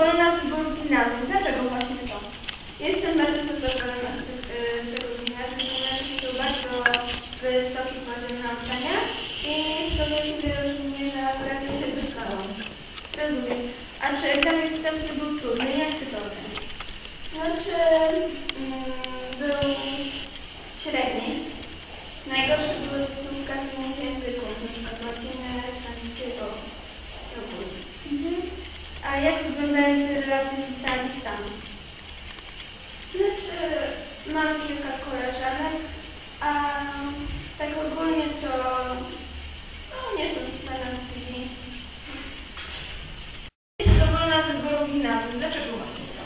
dowolna z wyboru gimnazjum. Dlaczego właśnie to? Jestem bardzo zadowolona z tych, e, z tego gimnazjum, ponieważ jest to bardzo wysoki poziom nauczania i z tego sobie rozumiem, że akurat się wyszkolą. Rozumiem. A czy egzamin wstępny był trudny? Jak ty to oceniasz? Znaczy, mm, był średni. Najgorsze były słówka z języków, na przykład łaciny, francuskiego, mhm. A jak wyglądają te relacje z licealistami? Znaczy, mam kilka koleżanek, a tak ogólnie to no, nie są licealiści. Jest dowolna z wyboru gimnazjum. Dlaczego właśnie to?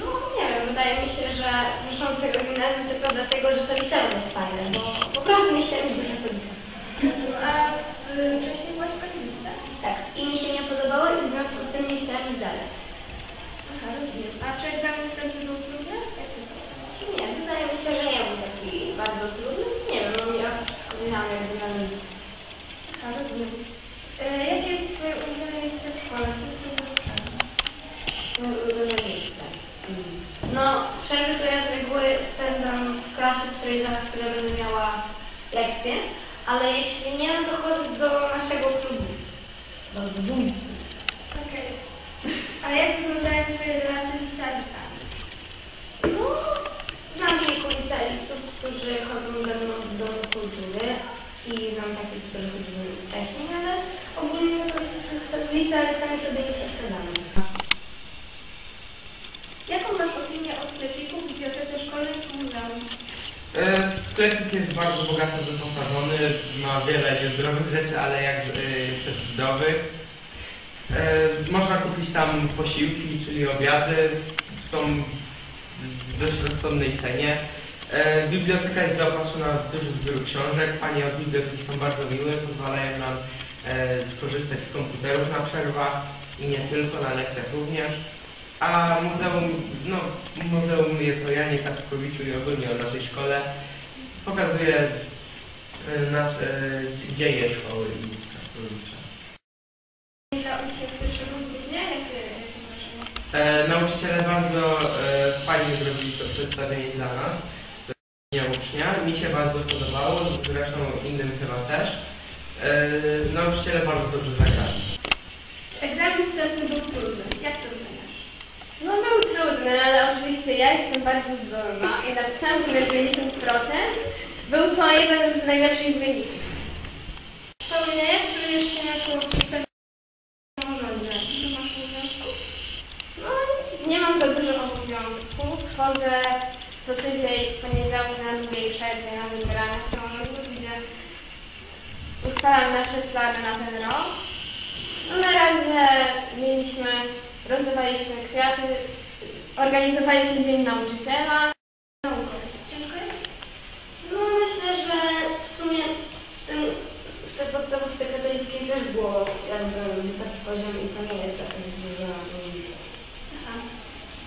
No nie wiem, wydaje mi się, że z tego gimnazjum tylko dlatego, że to liceum jest fajne, bo po prostu nie chciałam iść do tego liceum. A y, wcześniej takim liceum? Tak, i mi się nie podobało i w związku z tym nie chciałam iść dalej. Aha, rozumiem. A egzamin wstępny był trudny? Jak ty to oceniasz? Nie, wydaje mi się, że nie był taki bardzo trudny. Nie wiem, bo ja E, jakie jest twoje ulubione miejsce w szkole? Co jest ulubione? Miejsce? No, przerwy to ja z reguły spędzam w klasie, w której za chwilę będę miała lekcję, ale jeśli nie, no to chodzę do naszego klubu. Do dwójki. Okej. A jak wyglądają twoje relacje z licealistami? No, znam kilku licealistów, którzy chodzą ze mną do domu kultury i znam takich, którzy chodzili wcześniej, ale ogólnie to z licealistami sobie nie przeszkadzamy. Jaką masz opinię o sklepiku, bibliotece szkolnej czy muzeum? E, Sklepik jest bardzo bogato wyposażony, ma wiele niezdrowych rzeczy, ale jak też zdrowych. E, Można kupić tam posiłki, czyli obiady, są w dość rozsądnej cenie. E, Biblioteka jest zaopatrzona w duży zbiór książek. Panie od biblioteki są bardzo miłe, pozwalają nam skorzystać z komputerów na przerwach i nie tylko, na lekcjach również. A muzeum, no, muzeum jest o Janie Kaczkowiczu i ogólnie o naszej szkole. Pokazuje e, nasze dzieje szkoły i Kaczkowicza. E, nauczyciele bardzo e, fajnie zrobili to przedstawienie dla nas. do Dnia ucznia. Mi się bardzo podobało, zresztą innym chyba też. E, nauczyciele bardzo dobrze zagrali. Egzamin wstępny był trudny. Jak to oceniasz? No był trudny, ale oczywiście ja jestem bardzo zdolna i napisałam sobie 50%. Był to jeden z najlepszych wyników. Paulina, jak czujesz się jako samorządzie? Dużo masz obowiązków? No, nie mam za dużo obowiązków. Chodzę co tydzień w poniedziałek na drugiej przerwie na wybrane samorządu, gdzie ustalam nasze plany na ten rok. No na razie mieliśmy, rozdawaliśmy kwiaty, organizowaliśmy Dzień Nauczyciela. Dziękuję. No myślę, że w sumie w, tej podstawówce katolickiej też było jakby wysoki poziom i to nie jest jakaś duża różnica. Aha.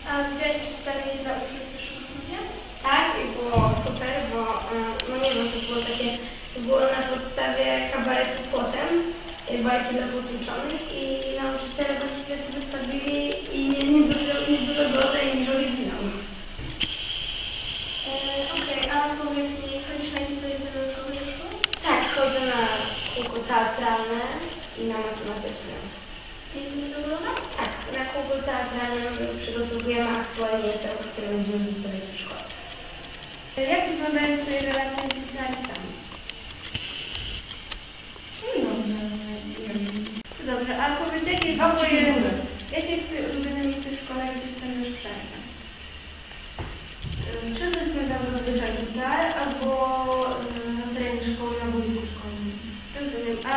A uczniów pierwszego studia? Tak, i było super, bo e, no nie wiem, to było takie, to było na podstawie kabaretu potem, bajki dla potłuczonych i nauczyciele właściwie to wystawili i nie dużo, nie dużo gorzej niż oryginał. E, Okej, a powiedz mi, chodzisz na jakieś swoje dodatkowe do szkoły? Tak, chodzę na kółko teatralne i na matematyczne. Jesteś zadowolona? Tak, na kółko teatralnym przygotowujemy aktualnie te, które będziemy wystawiać w szkole. Jak wyglądają Twoje relacje z licealistami? No, Dobrze, a powiedz, jakie Twoje,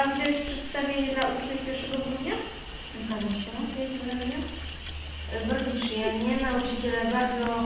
Widziałeś przedstawienie dla uczniów pierwszego grudnia? Zgadzam się. E, Bardzo przyjemnie. Nauczyciele bardzo